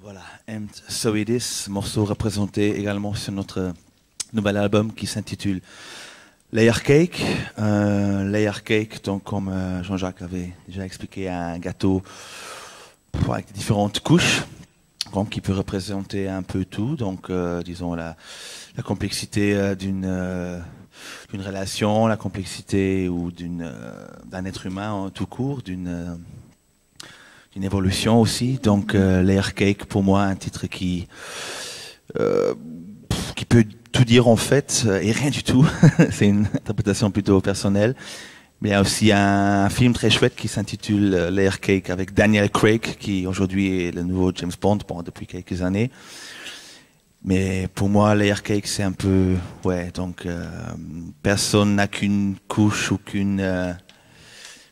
Voilà, And So It Is, morceau représenté également sur notre nouvel album qui s'intitule Layer Cake. Euh, layer Cake, donc comme euh, Jean-Jacques avait déjà expliqué, un gâteau avec différentes couches, donc qui peut représenter un peu tout. Donc, euh, disons la, complexité d'une relation, la complexité ou d'un être humain en tout court, d'une d'une évolution aussi. Donc, euh, Layer Cake, pour moi, un titre qui euh, qui peut tout dire en fait euh, et rien du tout. C'est une interprétation plutôt personnelle. Mais il aussi un, film très chouette qui s'intitule euh, Layer Cake avec Daniel Craig, qui aujourd'hui est le nouveau James Bond bon, depuis quelques années. Mais pour moi, Layer Cake, c'est un peu, ouais, donc personne n'a qu'une couche ou qu'une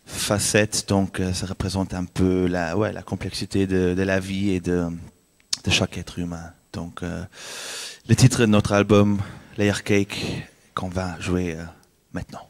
euh, facette, donc euh, ça représente un peu la, ouais, la complexité de, de la vie et de, de chaque être humain. Donc euh, le titre de notre album, Layer Cake, qu'on va jouer euh, maintenant.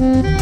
Mm-hmm.